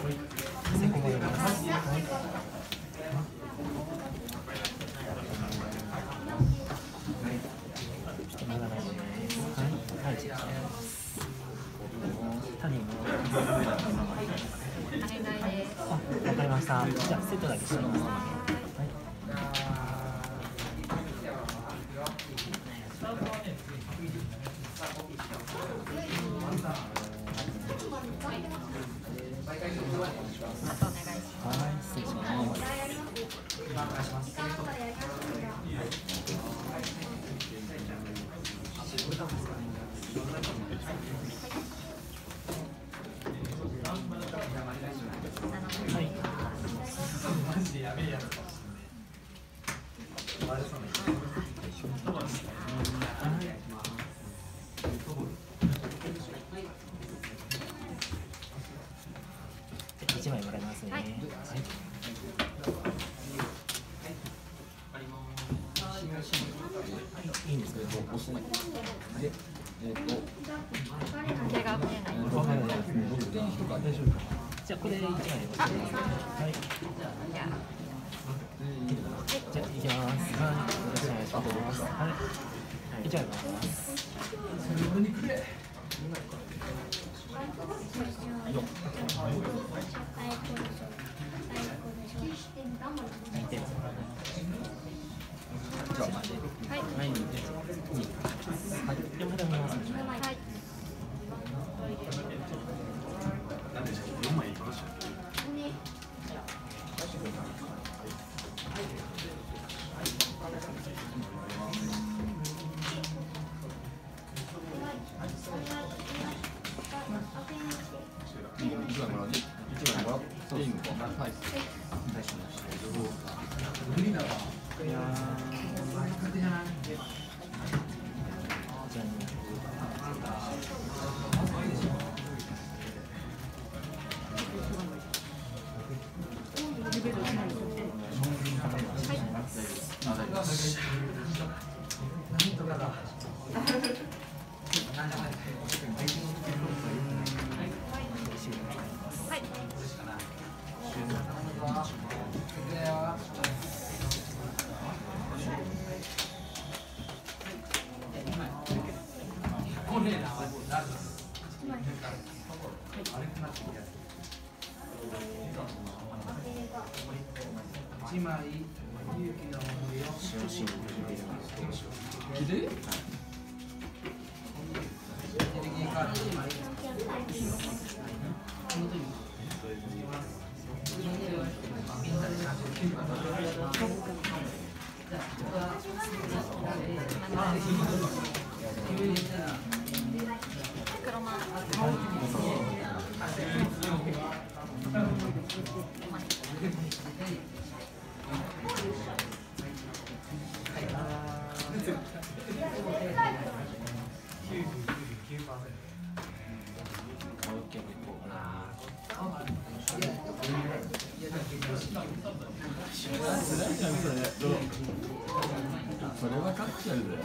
わかりました。じゃあセットだけしてみます。はい、失礼します。はい。一枚もらいますね。はい。いいんですか。押してない。で、えっと、手が見えない。わかんないですね。六点一か。大丈夫か。じゃあこれ一枚でございます。はい。じゃじゃあ行きます。はい。よろしくお願ます。はい。じゃない？一枚勇気の思い。をきで、エネルギーカードそれはカクチャルだよね。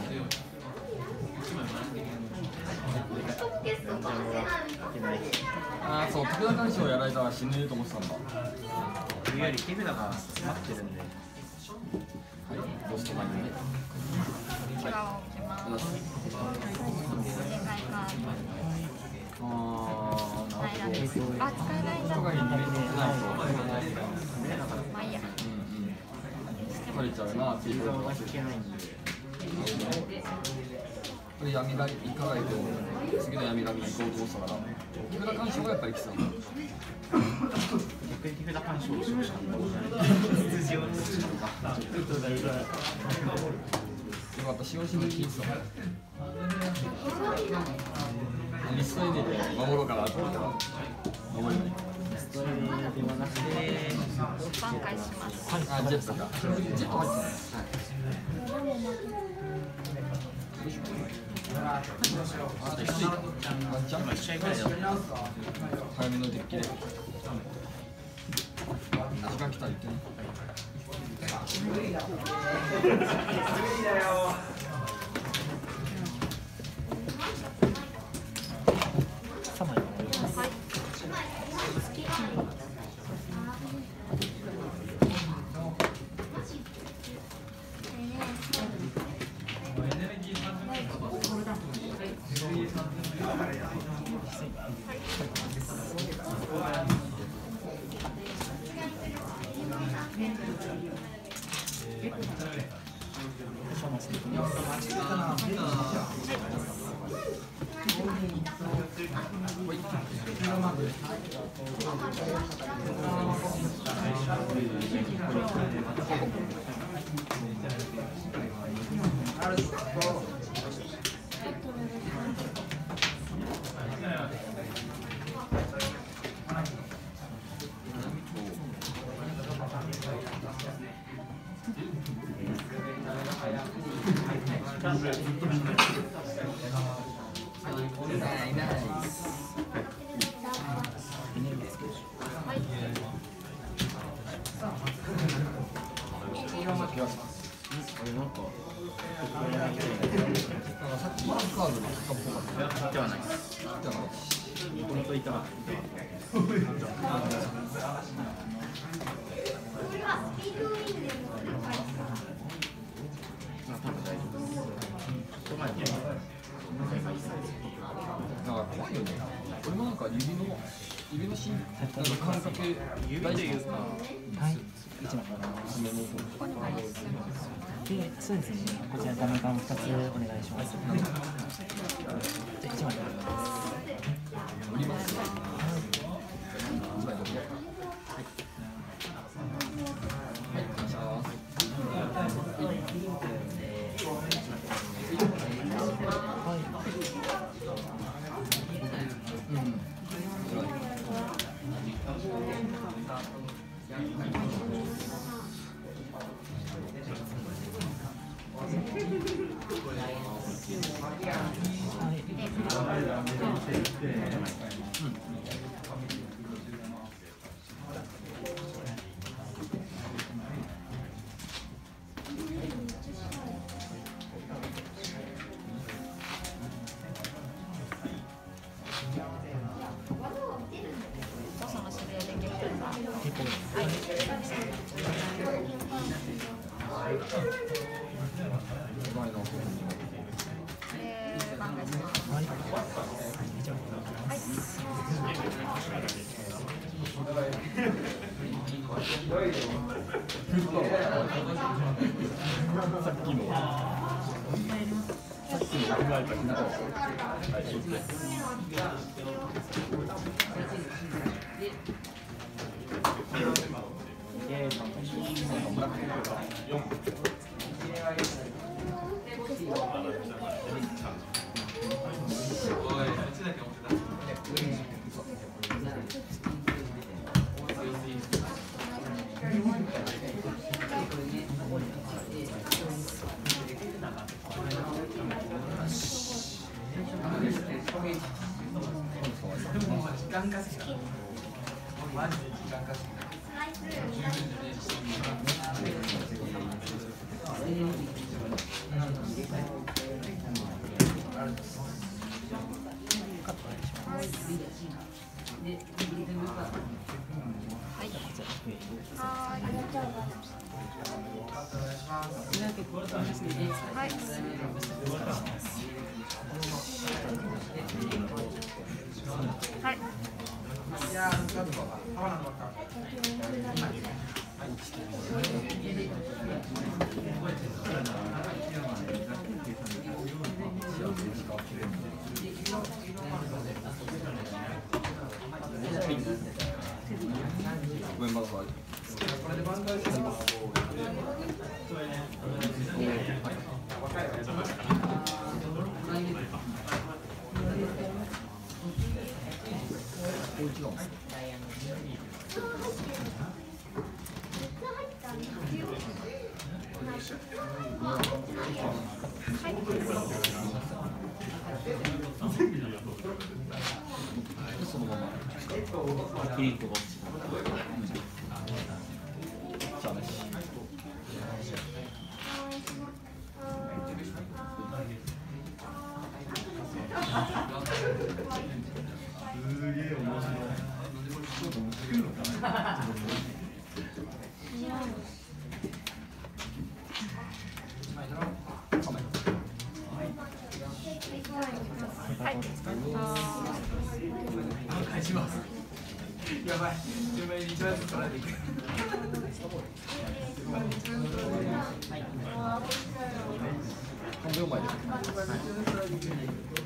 ああ、そう、武田鑑賞やられたら死ぬと思ってたんだ。はというより手札が詰まってるんで。い、どうしてもいいね。キラを置きます。です。あ、使えないや。うんうん。疲れちゃうなっ。これ闇神行かないと次の闇神行こうと思ってたから木村鑑賞はやっぱり来てたんだ逆に手札干渉をしました。羊をしまった。ちょっとだいぶ。よかった使用しに聞いてたもんミストエネルで守ろうか。なと思ったら守れないそれではなくて。挽回します。あジェットか。ジェット入ってないだと。早めのデッキで時間来たら言ってね三枚もらいます。なんかさっきマーカードの高っぽかった。ではないじゃなかった本当いたまあ多分大丈夫ですここまでねなんか怖いよね。俺もなんか指の指のしんなんか感覚指というかはい一枚爪のここにも一線もですそうですねこちらダメ缶2つお願いしますうはい。আমরা আলোচনা করব আমরা আলোচনা করব そのまま 거죠.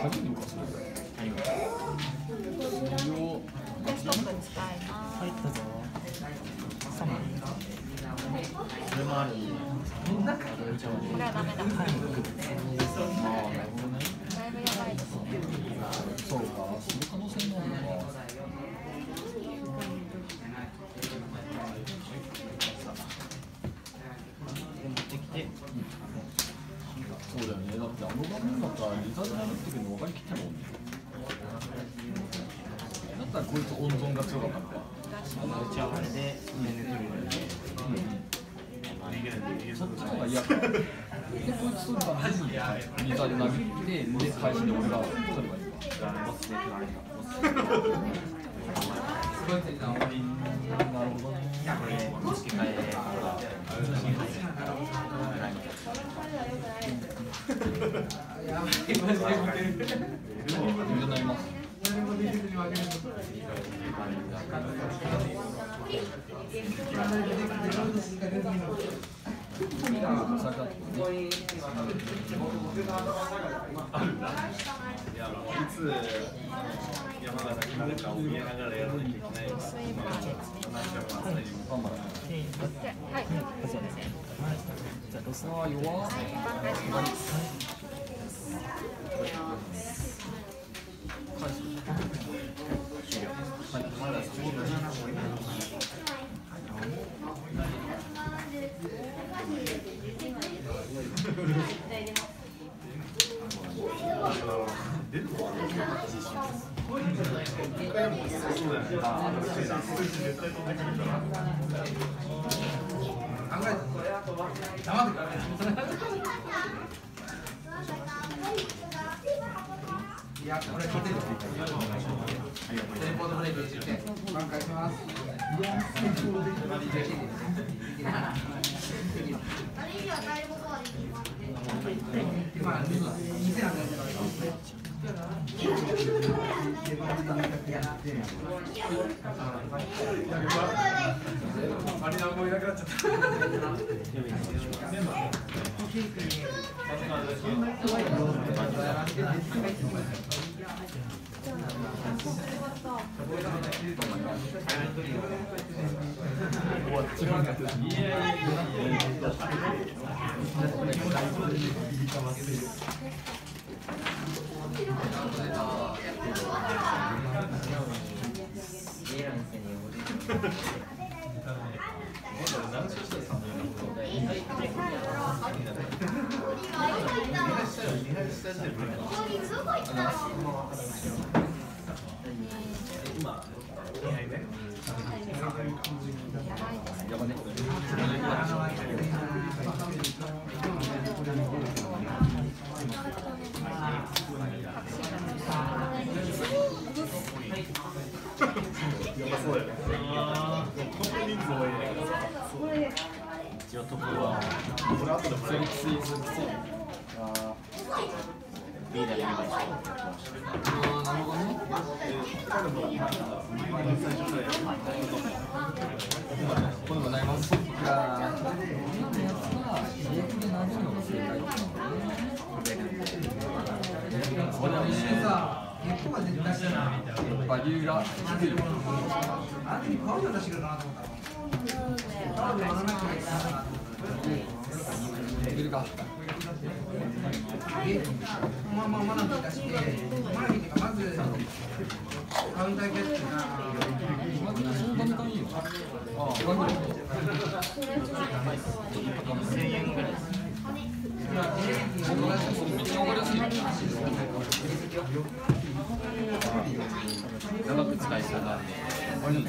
鍵どうかする水をストップ使いまはいどうぞ3枚それもあるこれはダメだグッああなるほどねだいぶやばいですねそうかその可能性もあるのかで持ってきてそうだよねだってあの画面だったらリザルトるっての分かりきってるもんねだったらこいつ温存が強かったのかあだうちゃんはあれで全然取れるんでそっちの方が嫌かでこいつ取るから初めてリザで殴ってで返しで俺が取ればいいかなるほどねこれかってねいつ？山形になんか見えながらやらなきゃいけないです頑張れでではいはい挽回しますいや、これ勝てる。テレポートブレイクして、挽回します。まあ、店なんだけど。マリナもいなくなっちゃった。や 一応トップはきついきついきついあリーダーに見ましょあなるほどねこれもなりますそっかやつが平気でなるのが正解だったのねこれ一瞬さ、結構は絶対してなバリューが低いあの時パウダー出してくるかなと思ったのパウダーやらなきゃいけないかなと思ったレベルがで、まあまあマナミ出して、マナミっていうかまずカウンターキャッチがまずその段階いいよああ5万ぐらい1000円ぐらい僕はそれめっちゃ分か長く使いそうなんであれなんち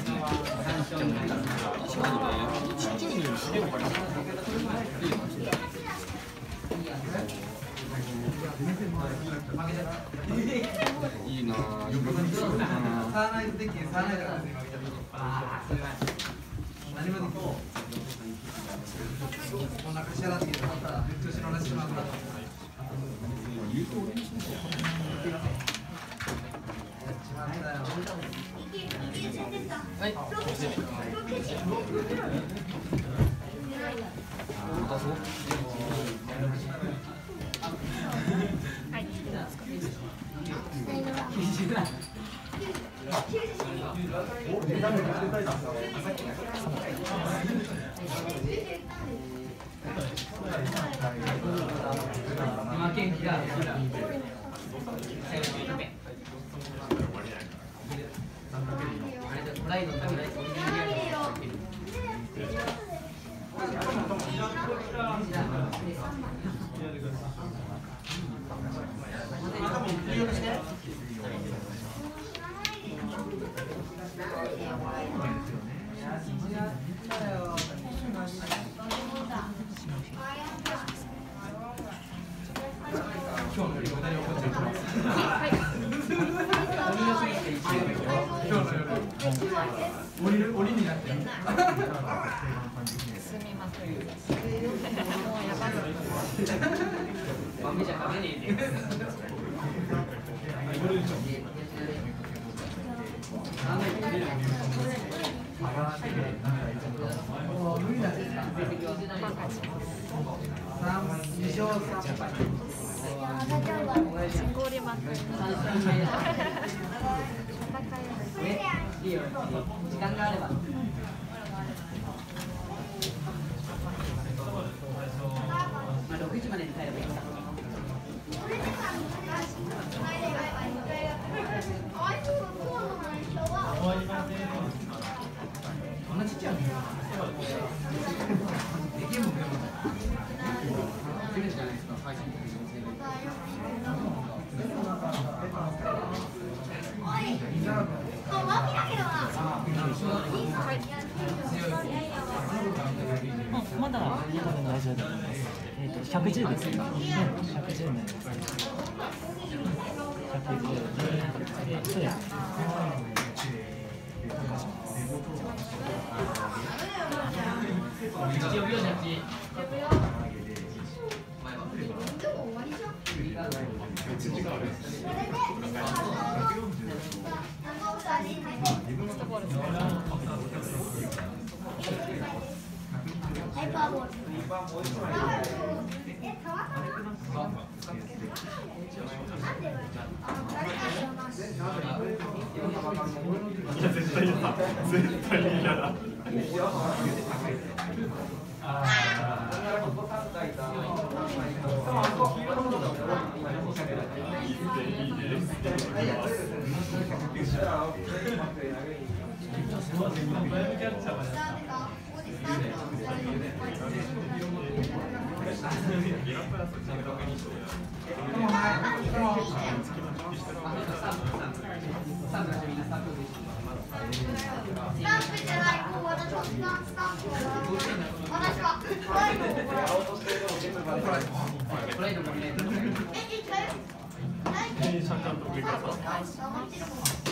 っちゃいのよりすげえ分かりやすいないいなぁ。よくサーナイト的にサーナイトが負けちゃった何もできないな貸し払っていうのませてもらったやっ言うと俺にしてもちまったよはい。今日のい。い。よ時間があればまだ大丈夫だと思います。えっ、と110です。110になります。110で、そうですね。ハイパーボール。いや絶対嫌だ絶対嫌だスタンプじゃない、もう私はスタンスタンプ私はプライドをもらう。プライドもねえ、違うよ。店員さん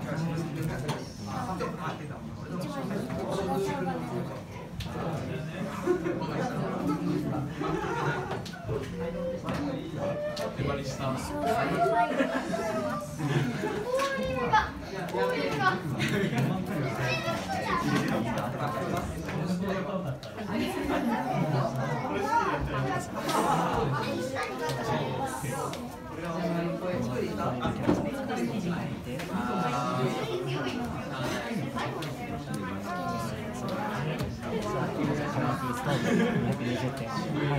220点。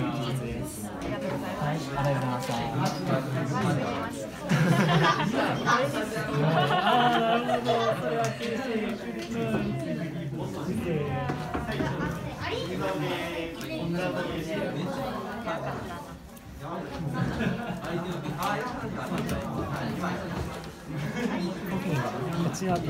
日曜日